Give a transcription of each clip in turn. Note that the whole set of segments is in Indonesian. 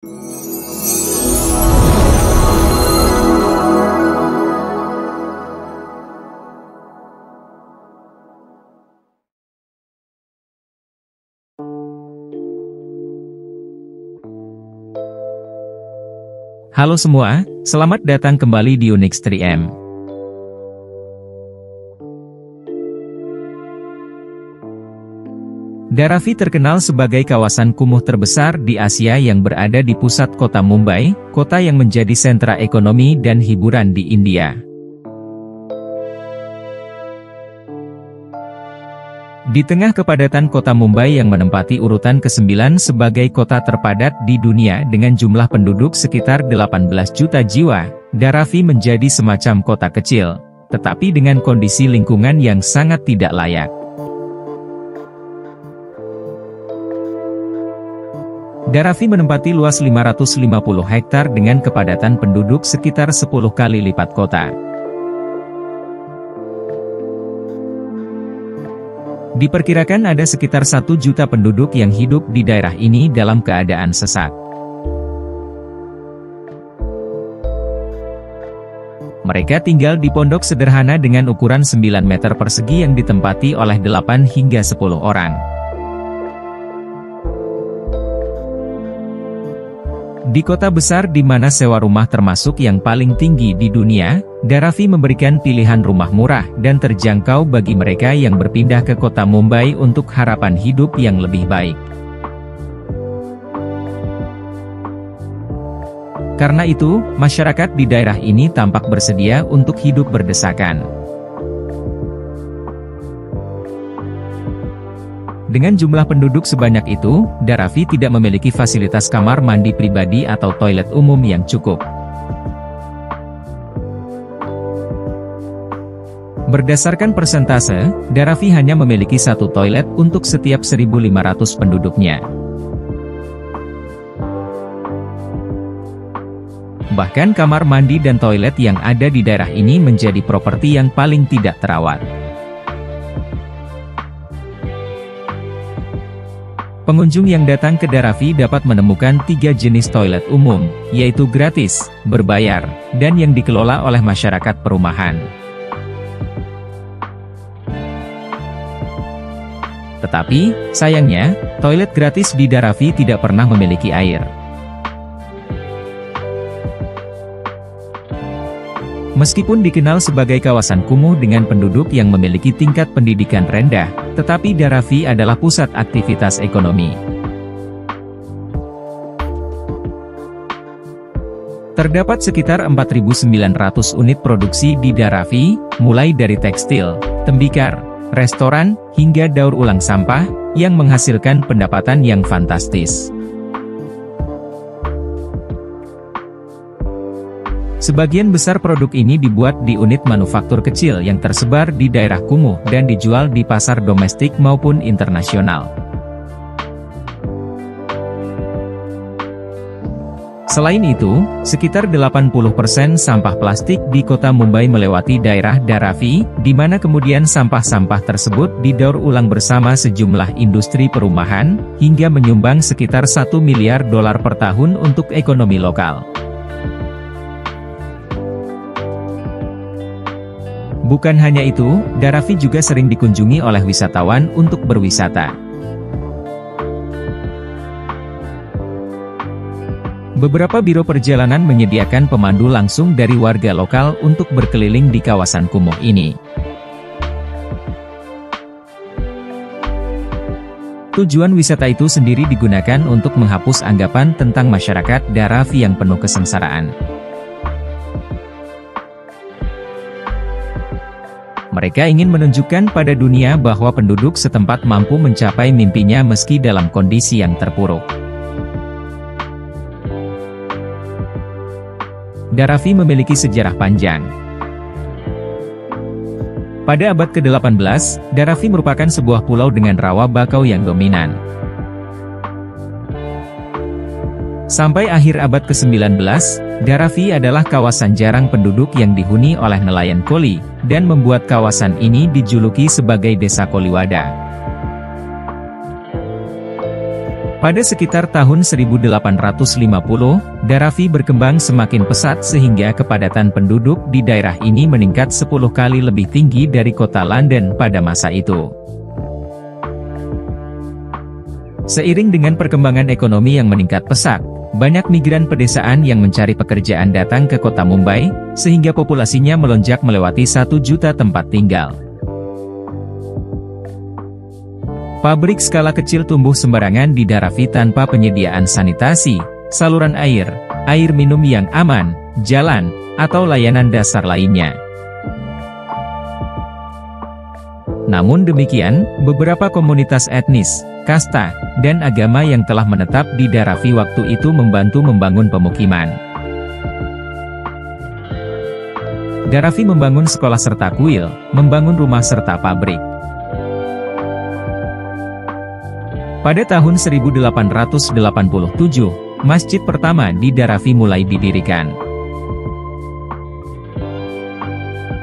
Halo semua, selamat datang kembali di Unix 3M. Dharavi terkenal sebagai kawasan kumuh terbesar di Asia yang berada di pusat kota Mumbai, kota yang menjadi sentra ekonomi dan hiburan di India. Di tengah kepadatan kota Mumbai yang menempati urutan ke-9 sebagai kota terpadat di dunia dengan jumlah penduduk sekitar 18 juta jiwa, Dharavi menjadi semacam kota kecil, tetapi dengan kondisi lingkungan yang sangat tidak layak. Dharavi menempati luas 550 hektar dengan kepadatan penduduk sekitar 10 kali lipat kota. Diperkirakan ada sekitar satu juta penduduk yang hidup di daerah ini dalam keadaan sesak. Mereka tinggal di pondok sederhana dengan ukuran 9 meter persegi yang ditempati oleh 8 hingga 10 orang. Di kota besar di mana sewa rumah termasuk yang paling tinggi di dunia, Dharavi memberikan pilihan rumah murah dan terjangkau bagi mereka yang berpindah ke kota Mumbai untuk harapan hidup yang lebih baik. Karena itu, masyarakat di daerah ini tampak bersedia untuk hidup berdesakan. Dengan jumlah penduduk sebanyak itu, Dharavi tidak memiliki fasilitas kamar mandi pribadi atau toilet umum yang cukup. Berdasarkan persentase, Dharavi hanya memiliki satu toilet untuk setiap 1.500 penduduknya. Bahkan kamar mandi dan toilet yang ada di daerah ini menjadi properti yang paling tidak terawat. Pengunjung yang datang ke Dharavi dapat menemukan tiga jenis toilet umum, yaitu gratis, berbayar, dan yang dikelola oleh masyarakat perumahan. Tetapi, sayangnya, toilet gratis di Dharavi tidak pernah memiliki air. Meskipun dikenal sebagai kawasan kumuh dengan penduduk yang memiliki tingkat pendidikan rendah, tetapi Dharavi adalah pusat aktivitas ekonomi. Terdapat sekitar 4.900 unit produksi di Dharavi, mulai dari tekstil, tembikar, restoran, hingga daur ulang sampah, yang menghasilkan pendapatan yang fantastis. Sebagian besar produk ini dibuat di unit manufaktur kecil yang tersebar di daerah kumuh dan dijual di pasar domestik maupun internasional. Selain itu, sekitar 80% sampah plastik di kota Mumbai melewati daerah Dharavi, di mana kemudian sampah-sampah tersebut didaur ulang bersama sejumlah industri perumahan, hingga menyumbang sekitar 1 miliar dolar per tahun untuk ekonomi lokal. Bukan hanya itu, Dharavi juga sering dikunjungi oleh wisatawan untuk berwisata. Beberapa biro perjalanan menyediakan pemandu langsung dari warga lokal untuk berkeliling di kawasan kumuh ini. Tujuan wisata itu sendiri digunakan untuk menghapus anggapan tentang masyarakat Dharavi yang penuh kesengsaraan. Mereka ingin menunjukkan pada dunia bahwa penduduk setempat mampu mencapai mimpinya meski dalam kondisi yang terpuruk. Dharavi memiliki sejarah panjang. Pada abad ke-18, Dharavi merupakan sebuah pulau dengan rawa bakau yang dominan. Sampai akhir abad ke-19, Dharavi adalah kawasan jarang penduduk yang dihuni oleh nelayan koli, dan membuat kawasan ini dijuluki sebagai Desa Koliwada. Pada sekitar tahun 1850, Daravi berkembang semakin pesat sehingga kepadatan penduduk di daerah ini meningkat 10 kali lebih tinggi dari kota London pada masa itu. Seiring dengan perkembangan ekonomi yang meningkat pesat, banyak migran pedesaan yang mencari pekerjaan datang ke kota Mumbai, sehingga populasinya melonjak melewati satu juta tempat tinggal. Pabrik skala kecil tumbuh sembarangan di Daravi tanpa penyediaan sanitasi, saluran air, air minum yang aman, jalan, atau layanan dasar lainnya. Namun demikian, beberapa komunitas etnis, kasta, dan agama yang telah menetap di Daravi waktu itu membantu membangun pemukiman. Daravi membangun sekolah serta kuil, membangun rumah serta pabrik. Pada tahun 1887, masjid pertama di Daravi mulai didirikan.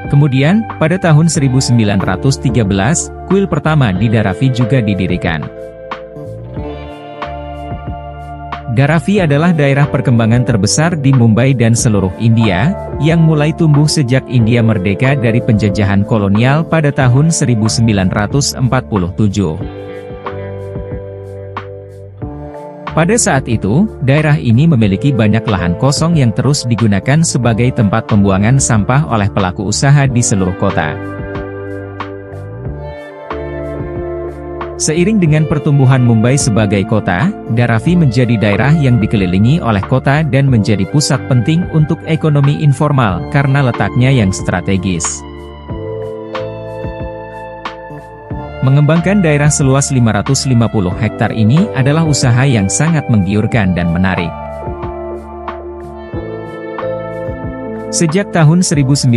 Kemudian, pada tahun 1913, kuil pertama di Daravi juga didirikan. Daravi adalah daerah perkembangan terbesar di Mumbai dan seluruh India, yang mulai tumbuh sejak India merdeka dari penjajahan kolonial pada tahun 1947. Pada saat itu, daerah ini memiliki banyak lahan kosong yang terus digunakan sebagai tempat pembuangan sampah oleh pelaku usaha di seluruh kota. Seiring dengan pertumbuhan Mumbai sebagai kota, Dharavi menjadi daerah yang dikelilingi oleh kota dan menjadi pusat penting untuk ekonomi informal karena letaknya yang strategis. Mengembangkan daerah seluas 550 hektar ini adalah usaha yang sangat menggiurkan dan menarik. Sejak tahun 1997,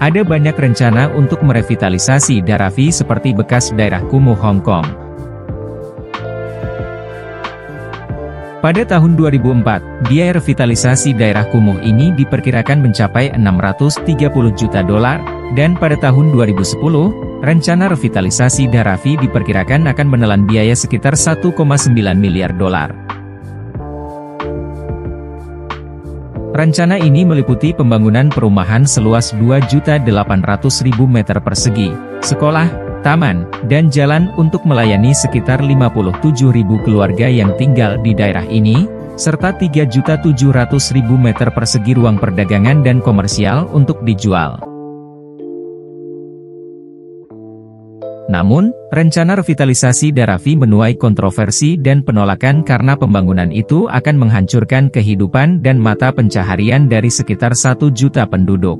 ada banyak rencana untuk merevitalisasi Daravi seperti bekas daerah kumuh Hong Kong. Pada tahun 2004, biaya revitalisasi daerah kumuh ini diperkirakan mencapai 630 juta dolar, dan pada tahun 2010, Rencana revitalisasi Daravi diperkirakan akan menelan biaya sekitar 1,9 miliar dolar. Rencana ini meliputi pembangunan perumahan seluas 2.800.000 meter persegi, sekolah, taman, dan jalan untuk melayani sekitar 57.000 keluarga yang tinggal di daerah ini, serta 3.700.000 meter persegi ruang perdagangan dan komersial untuk dijual. Namun, rencana revitalisasi Daravi menuai kontroversi dan penolakan karena pembangunan itu akan menghancurkan kehidupan dan mata pencaharian dari sekitar satu juta penduduk.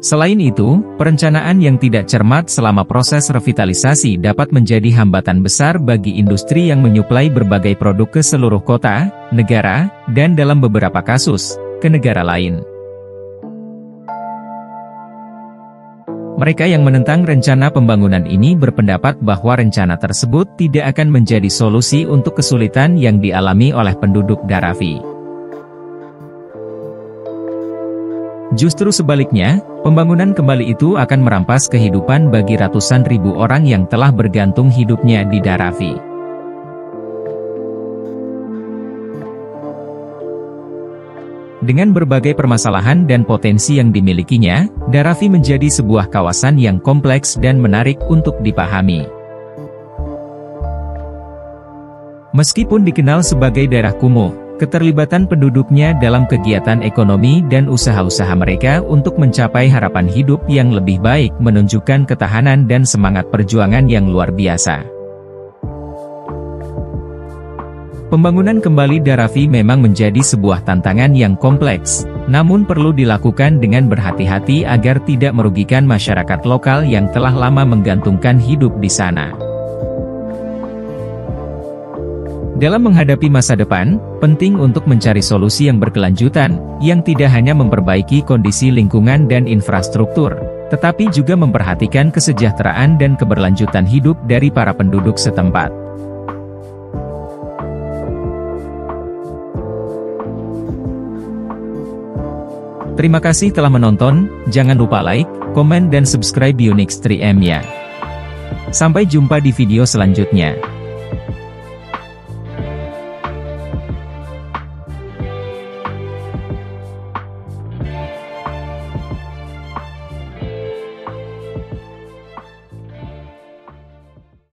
Selain itu, perencanaan yang tidak cermat selama proses revitalisasi dapat menjadi hambatan besar bagi industri yang menyuplai berbagai produk ke seluruh kota, negara, dan dalam beberapa kasus, ke negara lain. Mereka yang menentang rencana pembangunan ini berpendapat bahwa rencana tersebut tidak akan menjadi solusi untuk kesulitan yang dialami oleh penduduk Daravi. Justru sebaliknya, pembangunan kembali itu akan merampas kehidupan bagi ratusan ribu orang yang telah bergantung hidupnya di Daravi. Dengan berbagai permasalahan dan potensi yang dimilikinya, Daravi menjadi sebuah kawasan yang kompleks dan menarik untuk dipahami. Meskipun dikenal sebagai daerah kumuh, keterlibatan penduduknya dalam kegiatan ekonomi dan usaha-usaha mereka untuk mencapai harapan hidup yang lebih baik menunjukkan ketahanan dan semangat perjuangan yang luar biasa. Pembangunan kembali Daravi memang menjadi sebuah tantangan yang kompleks, namun perlu dilakukan dengan berhati-hati agar tidak merugikan masyarakat lokal yang telah lama menggantungkan hidup di sana. Dalam menghadapi masa depan, penting untuk mencari solusi yang berkelanjutan, yang tidak hanya memperbaiki kondisi lingkungan dan infrastruktur, tetapi juga memperhatikan kesejahteraan dan keberlanjutan hidup dari para penduduk setempat. Terima kasih telah menonton, jangan lupa like, komen dan subscribe Unix 3M ya. Sampai jumpa di video selanjutnya.